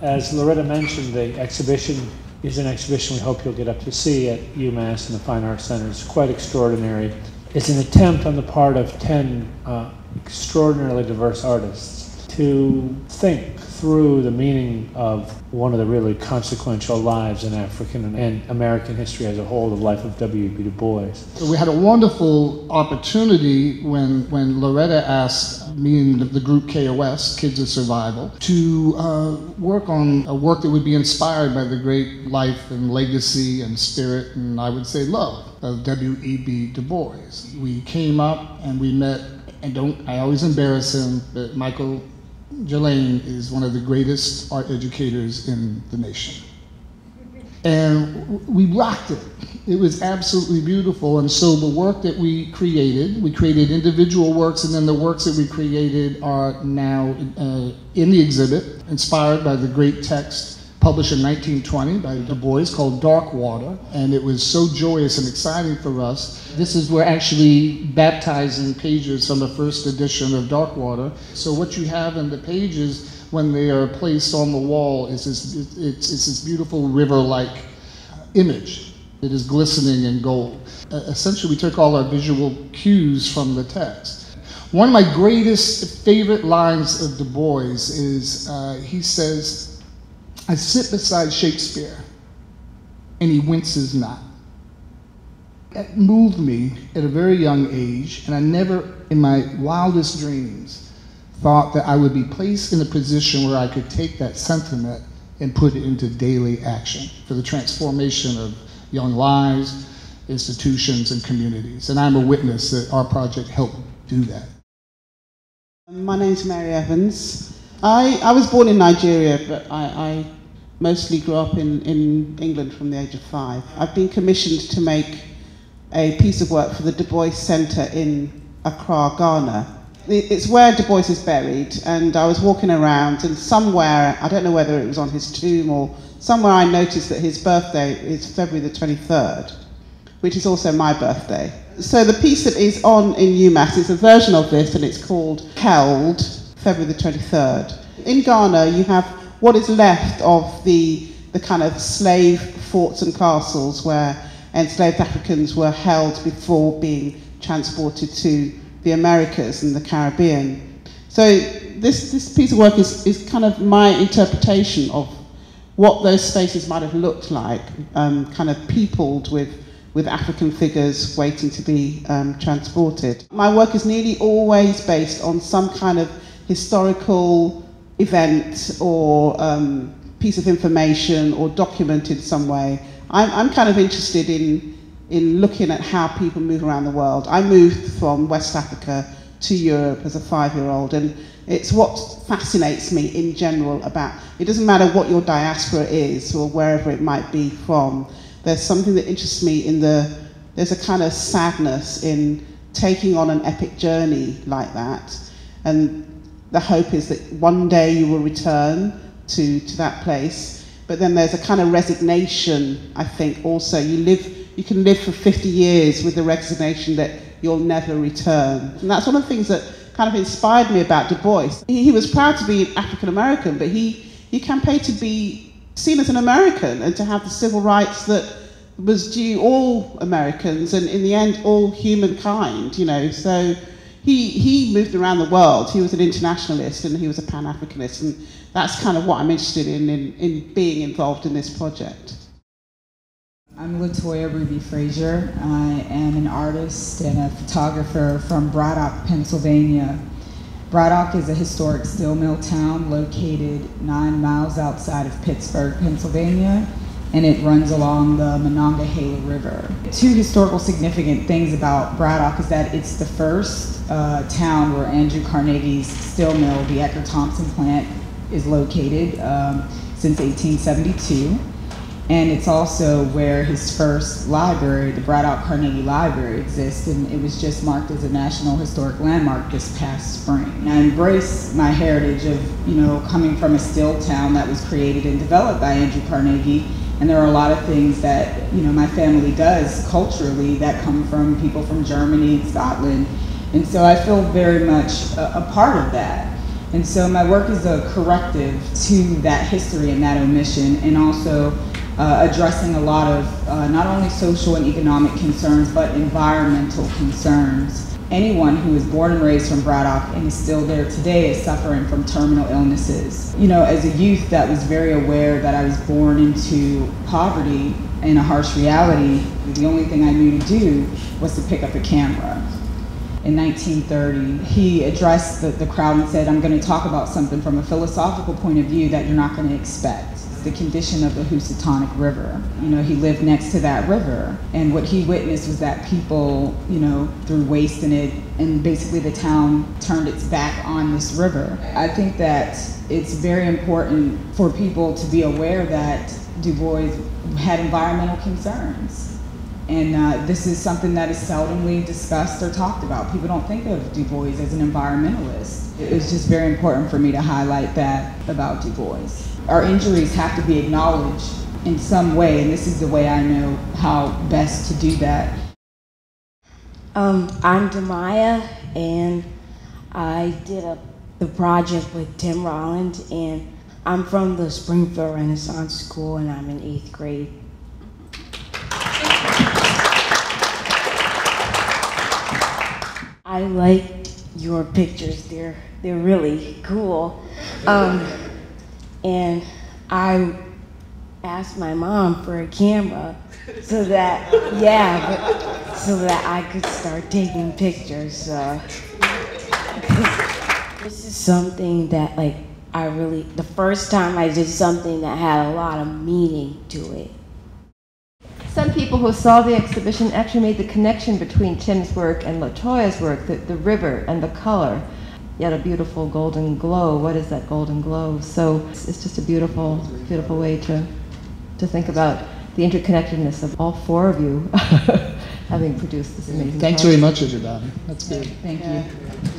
As Loretta mentioned, the exhibition is an exhibition we hope you'll get up to see at UMass and the Fine Arts Center. It's quite extraordinary. It's an attempt on the part of 10 uh, extraordinarily diverse artists to think through the meaning of one of the really consequential lives in African and American history as a whole, the life of W.E.B. Du Bois. We had a wonderful opportunity when, when Loretta asked me and the group KOS, Kids of Survival, to uh, work on a work that would be inspired by the great life and legacy and spirit, and I would say love, of W.E.B. Du Bois. We came up and we met, and don't, I always embarrass him, but Michael Jelaine is one of the greatest art educators in the nation. And we rocked it. It was absolutely beautiful. And so the work that we created, we created individual works, and then the works that we created are now uh, in the exhibit, inspired by the great text published in 1920 by Du Bois called Darkwater, and it was so joyous and exciting for us. This is we're actually baptizing pages from the first edition of Darkwater. So what you have in the pages when they are placed on the wall is this, it's, it's this beautiful river-like image. It is glistening in gold. Uh, essentially, we took all our visual cues from the text. One of my greatest favorite lines of Du Bois is uh, he says, I sit beside Shakespeare, and he winces not. That moved me at a very young age, and I never, in my wildest dreams, thought that I would be placed in a position where I could take that sentiment and put it into daily action for the transformation of young lives, institutions, and communities. And I'm a witness that our project helped do that. My name's Mary Evans. I, I was born in Nigeria, but I, I mostly grew up in, in England from the age of five. I've been commissioned to make a piece of work for the Du Bois Centre in Accra, Ghana. It's where Du Bois is buried, and I was walking around, and somewhere, I don't know whether it was on his tomb or somewhere, I noticed that his birthday is February the 23rd, which is also my birthday. So the piece that is on in UMass is a version of this, and it's called Held, February the 23rd. In Ghana, you have what is left of the, the kind of slave forts and castles where enslaved Africans were held before being transported to the Americas and the Caribbean. So this, this piece of work is, is kind of my interpretation of what those spaces might have looked like, um, kind of peopled with, with African figures waiting to be um, transported. My work is nearly always based on some kind of historical event or um, piece of information or document in some way. I'm, I'm kind of interested in, in looking at how people move around the world. I moved from West Africa to Europe as a five-year-old, and it's what fascinates me in general about, it doesn't matter what your diaspora is or wherever it might be from, there's something that interests me in the, there's a kind of sadness in taking on an epic journey like that. And the hope is that one day you will return to, to that place. But then there's a kind of resignation, I think, also. You, live, you can live for 50 years with the resignation that you'll never return. And that's one of the things that kind of inspired me about Du Bois. He, he was proud to be African American, but he, he campaigned to be seen as an American and to have the civil rights that was due all Americans and in the end all humankind, you know. So he, he moved around the world. He was an internationalist and he was a Pan-Africanist. And that's kind of what I'm interested in, in, in being involved in this project. I'm Latoya Ruby Frazier. I am an artist and a photographer from Braddock, Pennsylvania. Braddock is a historic steel mill town located nine miles outside of Pittsburgh, Pennsylvania and it runs along the Monongahela River. Two historical significant things about Braddock is that it's the first uh, town where Andrew Carnegie's steel mill, the Edgar Thomson plant, is located um, since 1872. And it's also where his first library, the Braddock Carnegie Library, exists, and it was just marked as a National Historic Landmark this past spring. And I embrace my heritage of, you know, coming from a steel town that was created and developed by Andrew Carnegie and there are a lot of things that you know my family does culturally that come from people from Germany and Scotland. And so I feel very much a, a part of that. And so my work is a corrective to that history and that omission, and also uh, addressing a lot of uh, not only social and economic concerns, but environmental concerns. Anyone who is born and raised from Braddock and is still there today is suffering from terminal illnesses. You know, as a youth that was very aware that I was born into poverty and a harsh reality, the only thing I knew to do was to pick up a camera in 1930, he addressed the, the crowd and said, I'm going to talk about something from a philosophical point of view that you're not going to expect. The condition of the Housatonic River. You know, he lived next to that river, and what he witnessed was that people, you know, threw waste in it, and basically the town turned its back on this river. I think that it's very important for people to be aware that Du Bois had environmental concerns. And uh, this is something that is seldomly discussed or talked about. People don't think of Du Bois as an environmentalist. It was just very important for me to highlight that about Du Bois. Our injuries have to be acknowledged in some way, and this is the way I know how best to do that. Um, I'm Demaya, and I did a, the project with Tim Rollins, and I'm from the Springfield Renaissance School, and I'm in eighth grade. I like your pictures. They're they're really cool. Um, and I asked my mom for a camera so that yeah, but, so that I could start taking pictures. Uh, this is something that like I really the first time I did something that had a lot of meaning to it. Some people who saw the exhibition actually made the connection between Tim's work and Latoya's work, the, the river and the color. Yet a beautiful golden glow. What is that golden glow? So it's, it's just a beautiful, beautiful way to, to think about the interconnectedness of all four of you having produced this amazing Thanks project. very much, everybody. That's good. Thank you.